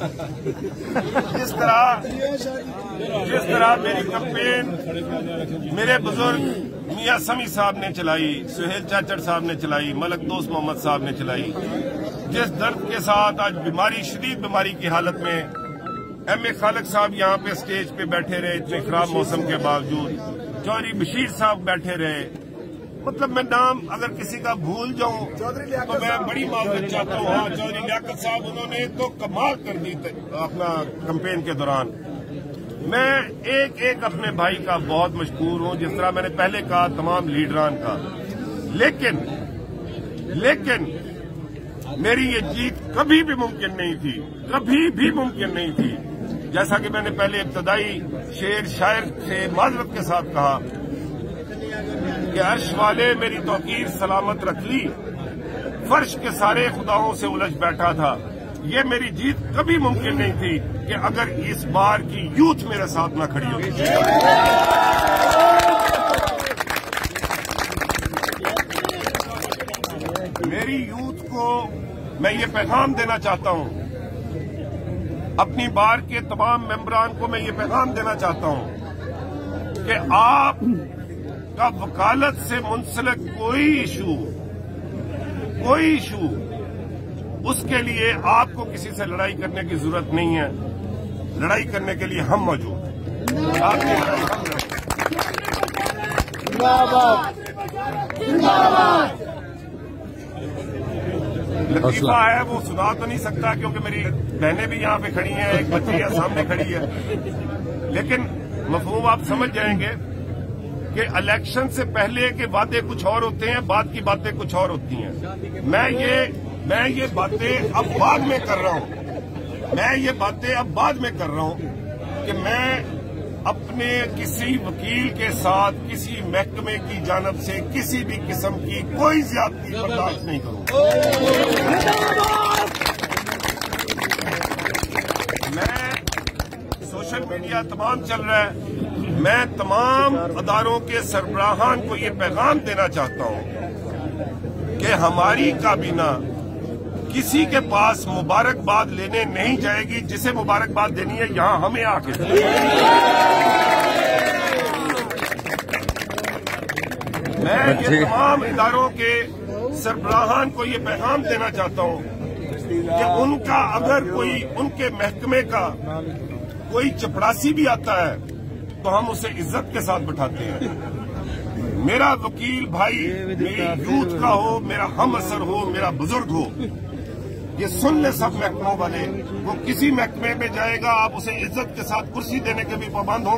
जिस तरह जिस तरह मेरी कंपेन मेरे बुज़ुर्ग मियाँ समी साहब ने चलाई, सुहेल चाचड़ साहब ने चलाई, मलक दोस्त मोहम्मद साहब ने चलाई, जिस दर्द के साथ आज बीमारी, शदीद बीमारी की हालत में एम ए खालक साहब यहाँ पे स्टेज पे बैठे रहे, इतने खराब मौसम के बावजूद, चौधरी बशीर साहब बैठे रहे मतलब मैं नाम अगर किसी का भूल जाऊँ तो मैं बड़ी माजरत चाहता हूँ। हाँ चौधरी लियाकत साहब उन्होंने तो कमाल कर दी अपना कंपेन के दौरान। मैं एक एक अपने भाई का बहुत मशहूर हूँ जिस तरह मैंने पहले कहा तमाम लीडरान का। लेकिन लेकिन मेरी ये जीत कभी भी मुमकिन नहीं थी कभी भी मुमकिन नहीं थी। जैसा कि मैंने पहले इब्तदाई शेर शायर से माजरत के साथ कहा कि अर्श वाले मेरी तोकीर सलामत रख ली। फर्श के सारे खुदाओं से उलझ बैठा था। ये मेरी जीत कभी मुमकिन नहीं थी कि अगर इस बार की यूथ मेरे साथ न खड़ी होती मेरी यूथ को मैं ये पैगाम देना चाहता हूँ। अपनी बार के तमाम मेम्बरान को मैं ये पैगाम देना चाहता हूँ कि आप का वकालत से मुंसलिक कोई इशू कोई इशू उसके लिए आपको किसी से लड़ाई करने की ज़रूरत नहीं है। लड़ाई करने के लिए हम मौजूद हैं। आपकी लड़ाई हम लतीफा है वो सुना तो नहीं सकता क्योंकि मेरी बहनें भी यहाँ पे खड़ी हैं एक बच्ची है सामने खड़ी है। लेकिन मफहूम आप समझ जाएँगे कि इलेक्शन से पहले के वादे कुछ और होते हैं, बाद की बातें कुछ और होती हैं। मैं ये मैं ये बातें अब बाद में कर रहा हूँ। मैं ये बातें अब बाद में कर रहा हूँ कि मैं अपने किसी वकील के साथ, किसी महकमे की जानब से, किसी भी किस्म की कोई ज्यादती बर्दाश्त नहीं करूँगा मैं, सोशल मीडिया तमाम चल रहा है। मैं तमाम अदारों के सरबराहान को ये पैगाम देना चाहता हूँ कि हमारी काबीना किसी के पास मुबारकबाद लेने नहीं जाएगी जिसे मुबारकबाद देनी है यहाँ हमें आके। मैं ये तमाम इदारों के सरबराहान को ये पैगाम देना चाहता हूँ कि उनका अगर कोई उनके महकमे का कोई चपरासी भी आता है तो हम उसे इज़्ज़त के साथ बैठाते हैं। मेरा वकील भाई, मेरी यूथ का हो, मेरा हम असर हो, मेरा बुज़ुर्ग हो, ये सुन ले सब महकमों वाले। वो किसी महकमे में जाएगा, आप उसे इज़्ज़त के साथ कुर्सी देने के भी पाबंद हो।